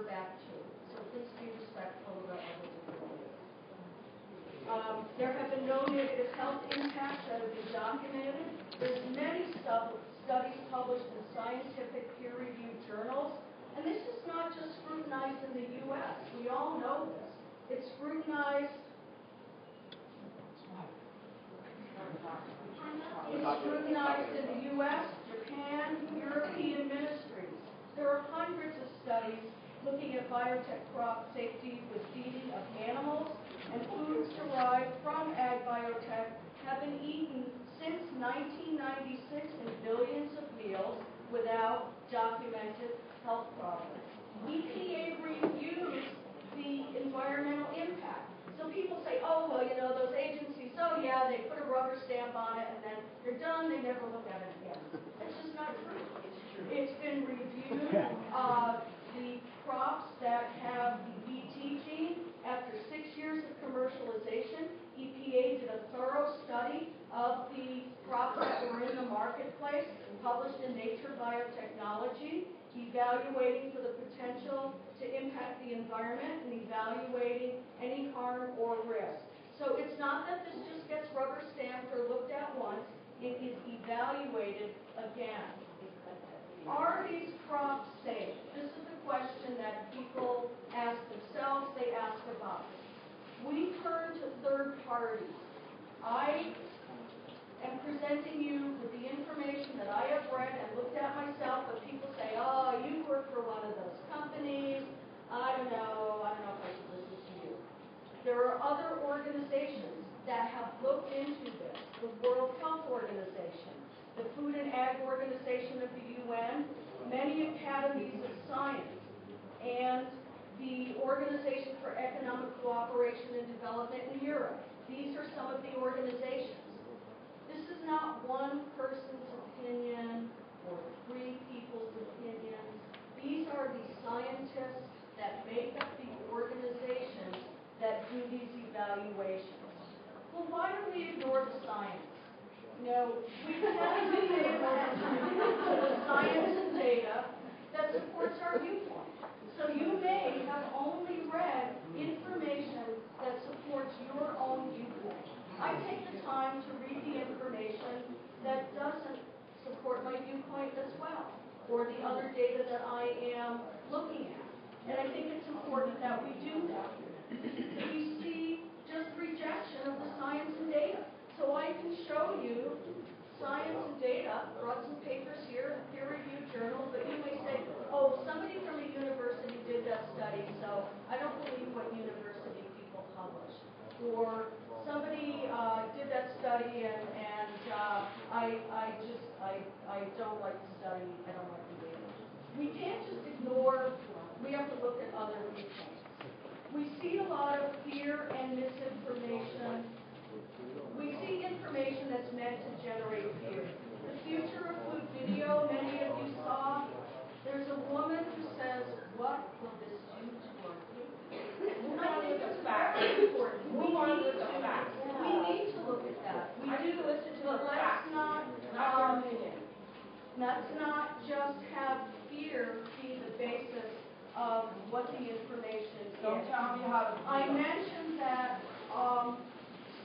refer back to. So please be respectful of our. Um, there have been no negative health impacts that have been documented. There's many stu- studies published in scientific peer-reviewed journals, and this is not just scrutinized in the U.S. We all know this. It's scrutinized It's scrutinized in the U.S., Japan, European ministries. There are hundreds of studies looking at biotech crop safety with feeding of animals, and foods derived from ag biotech have been eaten since 1996 in billions of meals without documented health problems. EPA reviews the environmental impact. So people say, oh, well, you know, those agencies, oh, yeah, they put a rubber stamp on it and then they're done, they never look at it again. That's just not true. It's true. It's been reviewed. Uh, crops that have the BT gene, after six years of commercialization, EPA did a thorough study of the crops that were in the marketplace, published in Nature Biotechnology, evaluating for the potential to impact the environment and evaluating any harm or risk. So it's not that this just gets rubber stamped or looked at once, it is evaluated again. Are these crops safe? This is the question that people ask themselves, they ask about us. We turn to third parties. I am presenting you with the information that I have read and looked at myself, but people say, oh, you work for one of those companies. I don't know, I don't know if I should listen to you. There are other organizations that have looked into this. The World Health Organization, the Food and Ag Organization of the UN, many academies of science, and the Organization for Economic Cooperation and Development in Europe. These are some of the organizations. This is not one person's opinion or three people's opinions. These are the scientists that make up the organizations that do these evaluations. Well, why do we ignore the science? You know, we have to be able to the science and data that supports our viewpoint. So you may have only read information that supports your own viewpoint. I take the time to read the information that doesn't support my viewpoint as well, or the other data that I am looking at. And I think it's important that we do that. We see just rejection of the science and data. So I can show you science and data, brought some papers here, peer-reviewed journals, but you may say, oh, somebody from a university did that study, so I don't believe what university people publish. Or somebody uh, did that study and, and uh, I, I just, I, I don't like the study, I don't like the data. We can't just ignore, we have to look at other viewpoints. We see a lot of fear and misinformation. Information that's meant to generate fear. The future of food video, many of you saw, there's a woman who says, what will this do to our food? Move on with the facts. We Move on need with the to- facts. We need to look at that. We do, need to listen to but the let's not, um, opinion. let's not just have fear be the basis of what the information is. Don't tell me how to I mentioned that, um,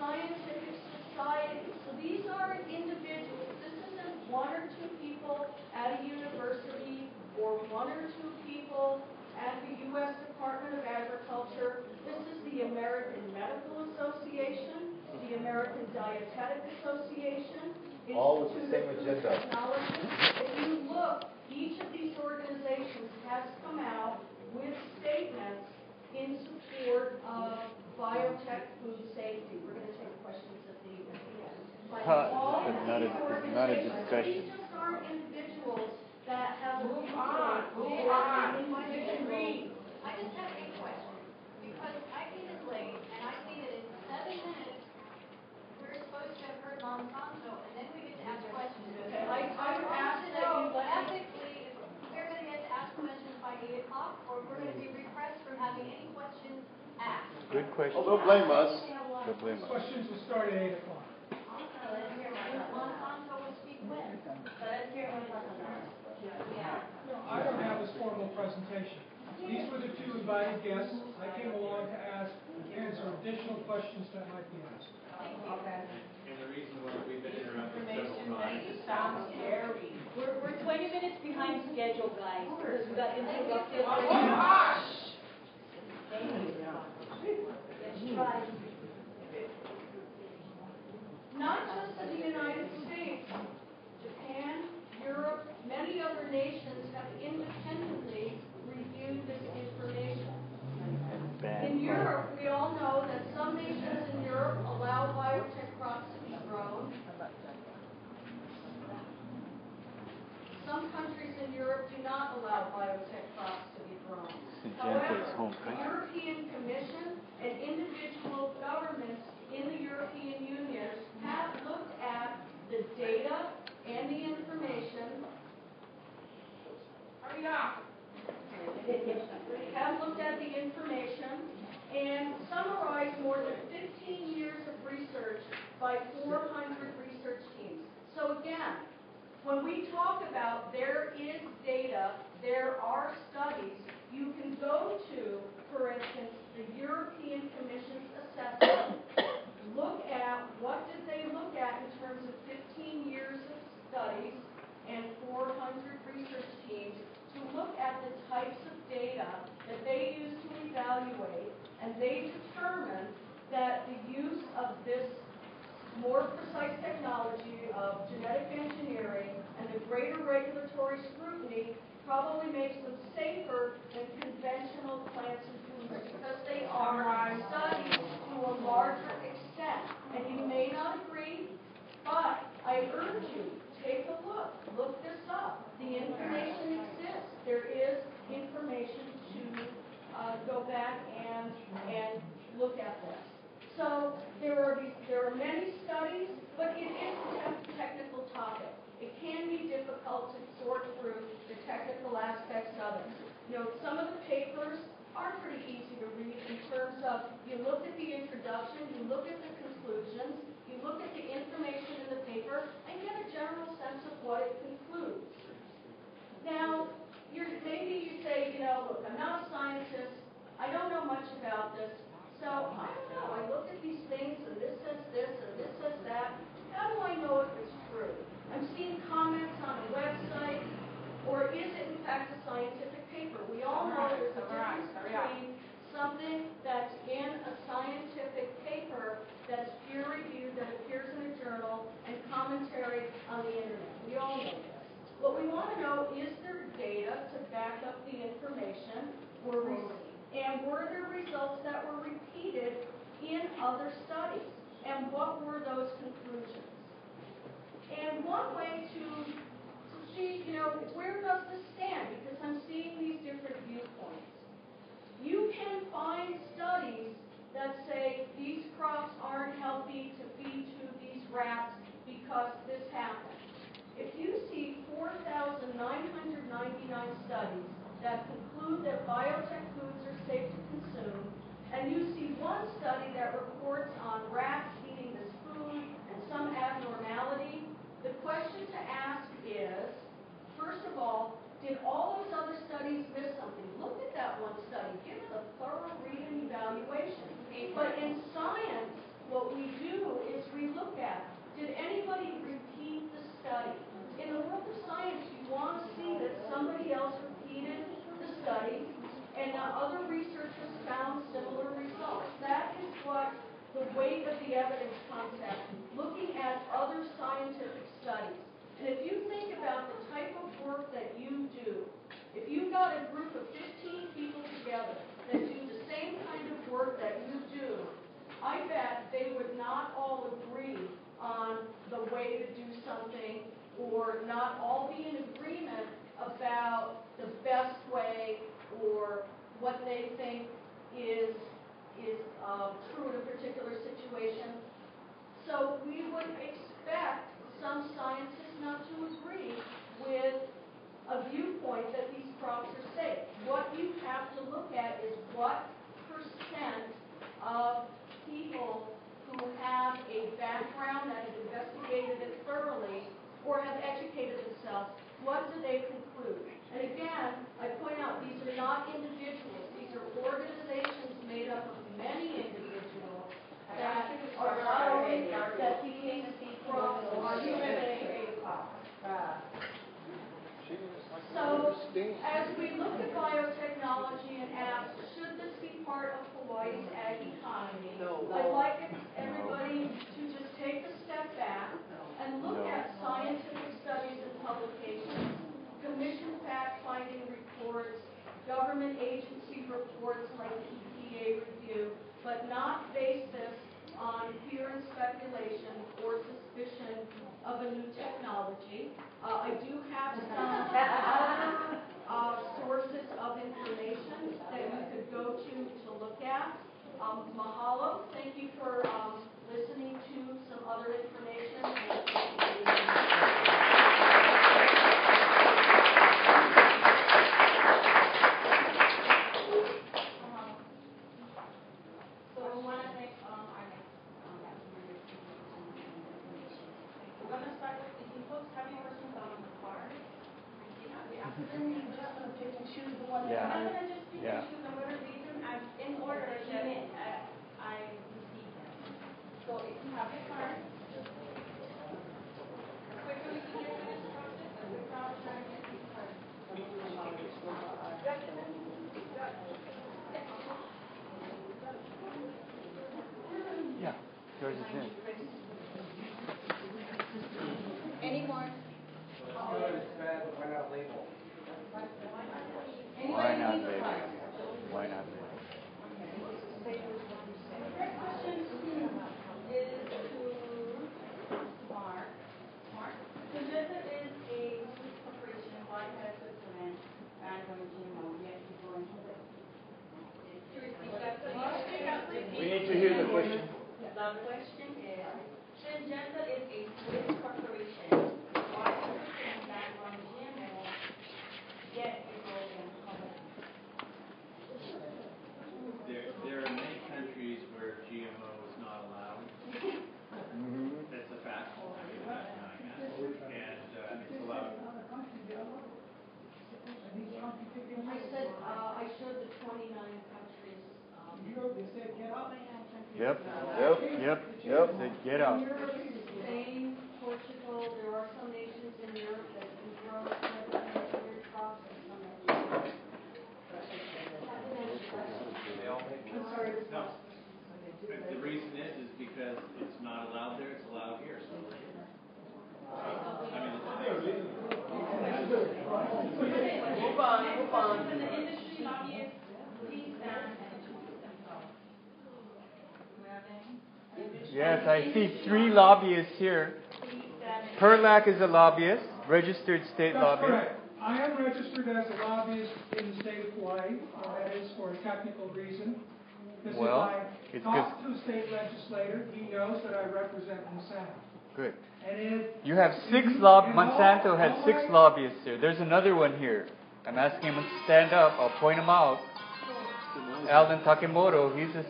scientific society, so these are individuals, this isn't one or two people at a university or one or two people at the U.S. Department of Agriculture. This is the American Medical Association, the American Dietetic Association, All with the Institute same Food agenda. Technology. If you look, each of these organizations has come out with statements in support of biotech food safety. We're going to take questions at the at the end. But Huh, all of is not a- these this not a organizations, discussion. These just aren't individuals that have a Move viewpoint. on, move on. I just have a question, because I came in late, and I see that in seven minutes, we're supposed to have heard Monsanto, and then we get to ask questions. Okay, I, I would ask to that you know let ethically, if we're gonna get to ask questions by eight o'clock, or we're gonna be repressed from having any questions asked. Good Oh, question. don't blame us. Don't blame us. Questions will start at eight o'clock. Let's hear what Monsanto will speak when. let's hear what Yeah. No, I don't have this formal presentation. These were the two invited guests. I came along to ask, answer additional questions that might be asked. Okay. And the reason why we've been interrupted Information several that times. you sound scary. We're, we're twenty minutes behind schedule, guys, because we got interrupted. Oh, gosh! Let's try. Not just in the United States, Japan, Europe, many other nations have independently reviewed this information. In Europe, we all know that some nations in Europe allow biotech crops to be grown. Some countries in Europe do not allow biotech crops to be grown. However, the European Commission and individual governments in the European Union have looked at the data and the information. Up! Have looked at the information and summarized more than 15 years of research by 400 research teams. So again, when we talk about there is data, there are studies, you can go to, for instance, the European Commission's assessment, look at what did they look at in terms of 15 years of studies and 400 research teams to look the types of data that they use to evaluate, and they determined that the use of this more precise technology of genetic engineering and the greater regulatory scrutiny probably makes them safer than conventional plants and foods because they are studied to a larger extent. And you may not agree, but I urge you, take a look, look this up. The information exists. There is information to uh, back and, and look at this. So there are there are many studies, but it is a technical topic. It can be difficult to sort through the technical aspects of it. You know, some of the papers are pretty easy to read in terms of you look at the introduction, you look at the conclusions, you look at the information in the paper, and get a general sense of what it concludes. Now, you're, maybe you say, you know, look, I'm not a scientist, I don't know much about this, so I don't know, I look at these things, and this says this, and this says that, how do I know if it's true? I'm seeing comments on a website, or is it in fact a scientific paper? We all know there's a difference between something that's in a scientific paper that's peer reviewed, that appears in a journal, and commentary on the internet. We all know this. What we want to know, is there data to back up the information? Were we, and were there results that were repeated in other studies? And what were those conclusions? And one way to, to see, you know, where does this stand? Because I'm seeing these different viewpoints. You can find studies that say these crops aren't healthy to feed to these rats because this happened. If you see 4,999 studies that conclude that biotech foods are safe to consume, and you see one study that reports on rats eating this food and some abnormality, the question to ask is, first of all, did all those other studies miss something? Look at that one study, give it a thorough read and evaluation. But in science, what we do is we look at, did anybody repeat the study? In the world of science, you want to see that somebody else repeated the study and that other researchers found similar results. That is what the weight of the evidence concept, looking at other scientific studies. And if you think about the type of work that you do, if you've got a group of 15 people together that do the same kind of work that you do, I bet they would not all agree on the way to do something or not all be in agreement about the best way or what they think is, is uh, true in a particular situation. So we would expect some scientists not to agree with a viewpoint that these crops are safe. What you have to look at is what percent of people who have a background that has investigated it thoroughly or have educated themselves, what do they conclude? And again, I point out these are not individuals. These are organizations made up of many individuals that are following that these crops are human individual as we look at biotechnology and ask, should this be part of Hawaii's ag economy? I'd like everybody to just take a step back and look at scientific studies and publications, commission fact-finding reports, government agency reports like the EPA review, but not base this on fear and speculation or suspicion of a new technology. Uh, I do have some other, uh, sources of information that you could go to to look at. Um, mahalo, thank you for, um, listening to some other information. So we want to make, um, our next, um, we're gonna start with, if you folks have your questions on the card, you know, we ask them, you just gonna and choose the one. Yeah. I'm not gonna just pick Yeah. and choose, I'm gonna read them as in order that I, I received them. So if you have your card, quicker we can get through this process, the quicker I'll try to get these cards. Yeah, yours is in. Any more? Why not label? Why not label? First question is to Mark. Mark, Syngenta is a Swiss corporation in Whitehead, Switzerland, and on GMO, yet you go into it. To repeat that, please. We need to hear the question. The question is, Syngenta is a Swiss corporation, why is it that on GMO, yet you go in public? There, there are many countries where GMO is not allowed. That's a fact. I mean, I'm not denying that. And, uh, it's allowed, I said, uh, I showed the twenty-nine countries, um, Yep, yep, yep, yep. Say, get out. Europe, Spain, Portugal, there are some nations in Europe that can grow very crops and some that can't. I'm sorry, this no. was. But The reason is, is because it's not allowed there, it's allowed here, so. I mean, it's. Move on, move on. For the industry lobbyists, please stand and introduce themselves. Do we have any? Yes, I see three lobbyists here. Please stand and Perlac is a lobbyist, registered state That's lobbyist. correct. I am registered as a lobbyist in the state of Hawaii, and that is for a technical reason. If Well, I it's talk to a state legislator, he knows that I represent Monsanto. Good. And if You have six lob, And all- Monsanto has all six my- lobbyists here. There's another one here. I'm asking him to stand up. I'll point him out. Alvin Takemoto, he's a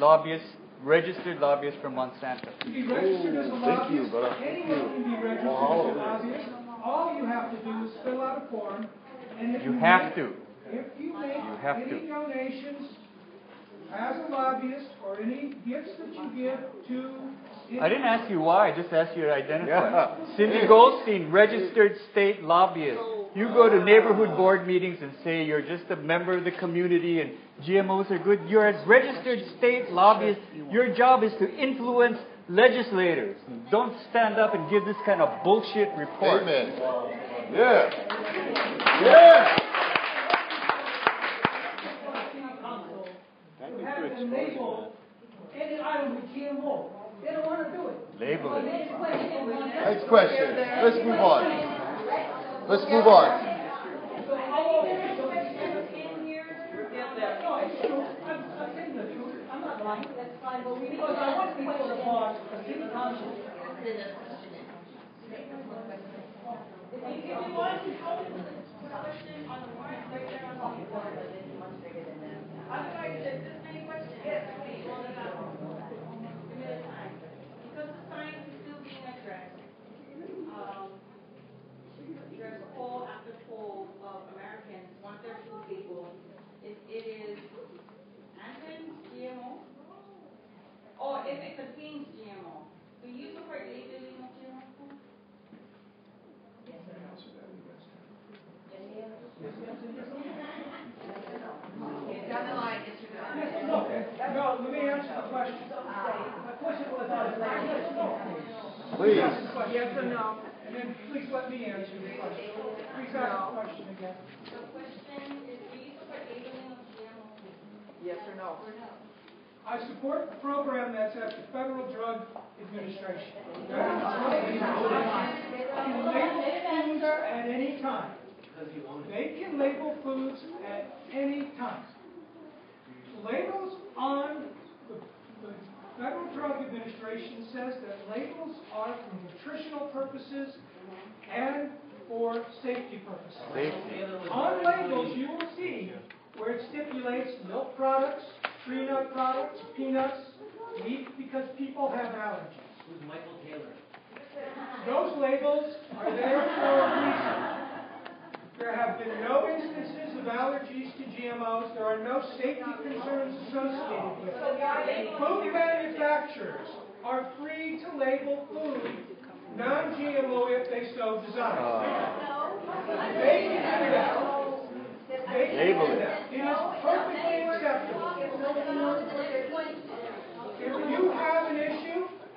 lobbyist, registered lobbyist for Monsanto. To be registered as a lobbyist, anyone can be registered as a lobbyist. All you have to do is fill out a form, and if You you have make- to. If you make You have any to. donations as a lobbyist, or any gifts that you give to. I didn't ask you why, I just asked you to identify. Cindy Goldstein, registered state lobbyist. You go to neighborhood board meetings and say you're just a member of the community and GMOs are good. You're a registered state lobbyist. Your job is to influence legislators. Don't stand up and give this kind of bullshit report. Amen. Yeah. Yeah. Have to label any item with GMO. They don't wanna do it. Label it. next question. Next question. Let's move on. Let's move on. If you, want to on the right there on the but it's much bigger than that. I'm sorry, is there this many questions? Yes, please, hold it up. Give me the time. Because the science is still being addressed, um, there's poll after poll of Americans, one third two people, if it is anti GMO, or if it contains GMO. Do you support labeling Yes or no? And then please let me answer the question. Please ask the question again. The question is, do you support labeling of GMO? Yes or no? Or no? I support the program that's at the Federal Drug Administration. They Can label foods at any time. They can label foods at any time. Labels on, the, the Federal Drug Administration says that labels are for nutritional purposes and for safety purposes. Safety. On labels, you will see where it stipulates milk products, tree nut products, peanuts, meat, because people have allergies. Who's Michael Taylor? Those labels are there for a reason. There have been no instances of allergies to GMOs. There are no safety concerns associated with it. Food manufacturers are free to label food non-GMO if they so desire. Ah. They can do that. They can do it. that. It is perfectly acceptable. If you have an issue,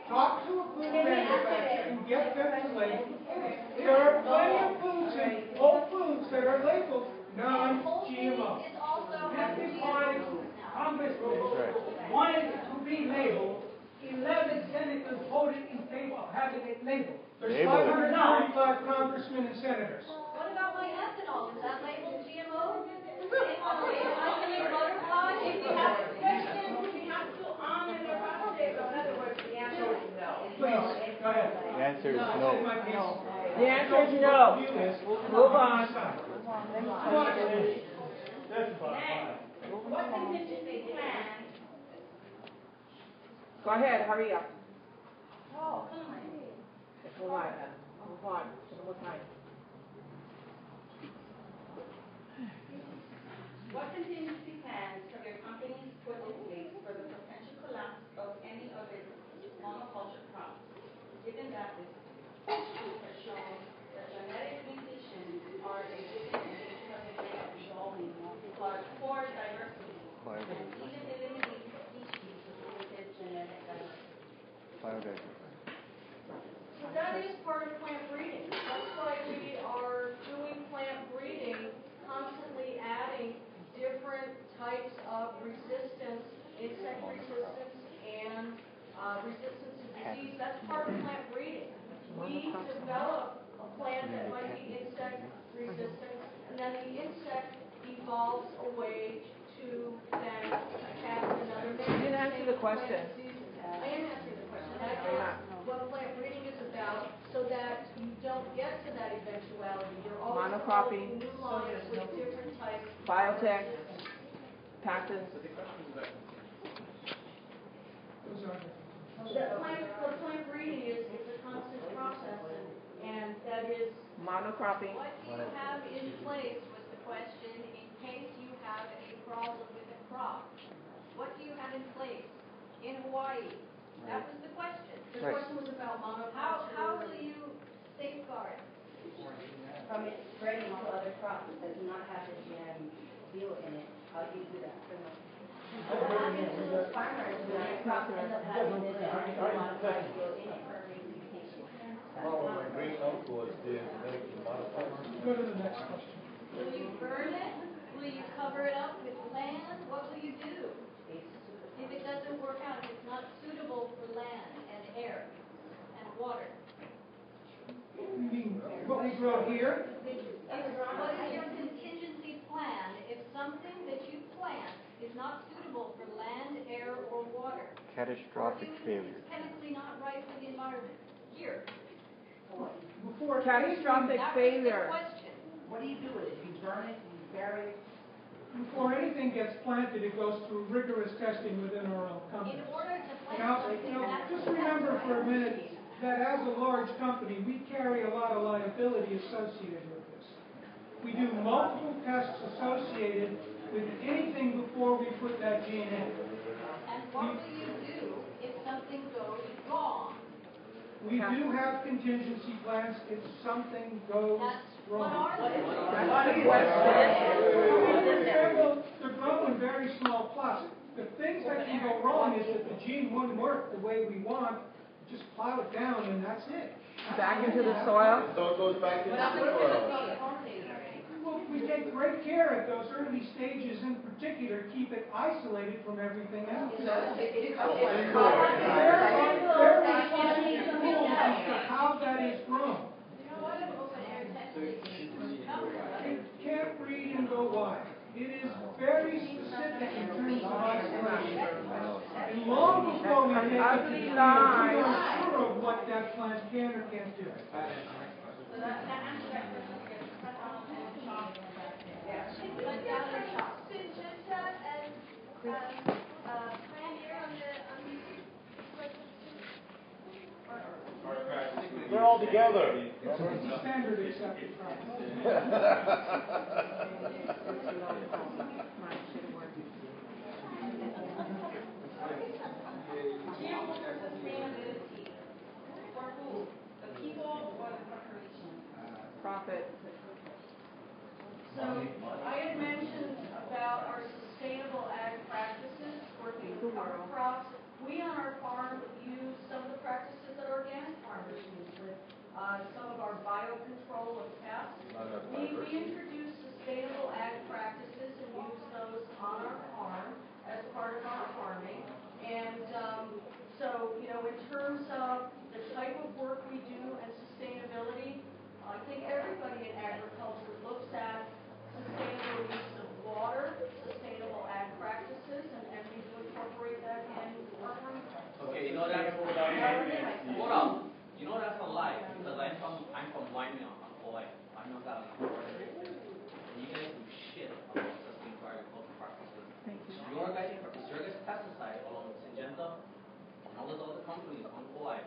talk to a food manufacturer and get them to label. There are plenty of foods in Whole Foods that are labeled non-GMO. At this time, Congressman right. wanted it to be labeled. Eleven senators voted in favor of having it labeled. There's Label it. 535 congressmen and senators. What about my ethanol? Is that labeled GMO? If I can butterfly, if you have a question, We have to honor the process, so in other words, the answer is no. Please, go ahead. The answer is no. The answer is no. Move on. Decide. Next, what plan Go ahead, hurry up. Oh, come on. Move on, move on, one more time. What contingency plans have your companies put in place for the potential collapse of any of its monoculture crops? Given that this issue has shown that genetic mutations are a given because of their evolving, but poor diversity, and even eliminating species with limited genetic diversity. So that is part of plant breeding. That's why we are doing plant breeding, constantly adding different types of resistance, insect resistance and uh, resistance to disease. That's part of plant breeding. We develop a plant that might be insect resistant, and then the insect evolves a way to then attack another. You didn't answer the question. I am answering the question. I asked what plant breeding is about, so that you don't get to that eventuality. You're always Monocropping. developing new lines with different types. of Biotech, resistance. patents, the- The plant, the plant breeding is, is a constant process, and- and that is, monocropping. what do you have in place was the question, in case you have a problem with a crop? What do you have in place in Hawaii? That was the question. the Right. question was about How, monoculture. how will you safeguard? from it spreading to other crops that do not have the GM deal in it, how do you do that? What happens to those farmers when their crops end up having this modified deal in it for mutation? Oh, my great uncle was the genetically modified. Go to the next question. Will you burn it? Will you cover it up with land? What will you do? If it doesn't work out, if it's not suitable for land and air and water? You mean what we grow here? What is your contingency plan if something that you plant is not suitable for land, air, or water? Catastrophic failure. it's chemically not right for the environment? Here, Before Catastrophic that was failure. question. What do you do with it? You burn it, you bury it? Before anything gets planted, it goes through rigorous testing within our own In company. order to plant Now, something, you know, that's just remember for a minute that as a large company, we carry a lot of liability associated with this. We do multiple tests associated with anything before we put that gene in. And what will you do if something goes wrong? We do have contingency plans if something goes That's what they? That's the question. They're several- in very small plots. The things that can go wrong is if the gene wouldn't work the way we want, just plow it down and that's it. Back into the soil? So it goes back into the soil. Well, we take great care at those early stages in particular, keep it isolated from everything else. They're, they're rules as to how that is grown. You know what, an open air testing, cover it. You can't read and go. It is very specific in terms of. And long before we we are sure of what that can or can't do. They're all together. It's a standard accepted practice. GMO sustainability. For who? The people or the corporation? Profit. So I had mentioned about our sustainable ag practices, working with cover crops. We on our farm use some of the practices that organic farmers use with uh, some of our biocontrol of pests. We, we introduce sustainable ag practices and use those on our farm as part of our farming. And um, so, you know, in terms of the type of work we do and sustainability, I think everybody in agriculture looks at sustainable use of water, sustainable ag practices, and, and we do incorporate that in our farming. Okay, you know that, hold on, you know that's a lie, because I'm from, I'm from Wyoming, I'm Hawaii, I'm not that. And you guys do shit about sustainable agricultural practices. Thank you. Your guys, your guys pesticide along with Syngenta, and all those other companies on Hawaii,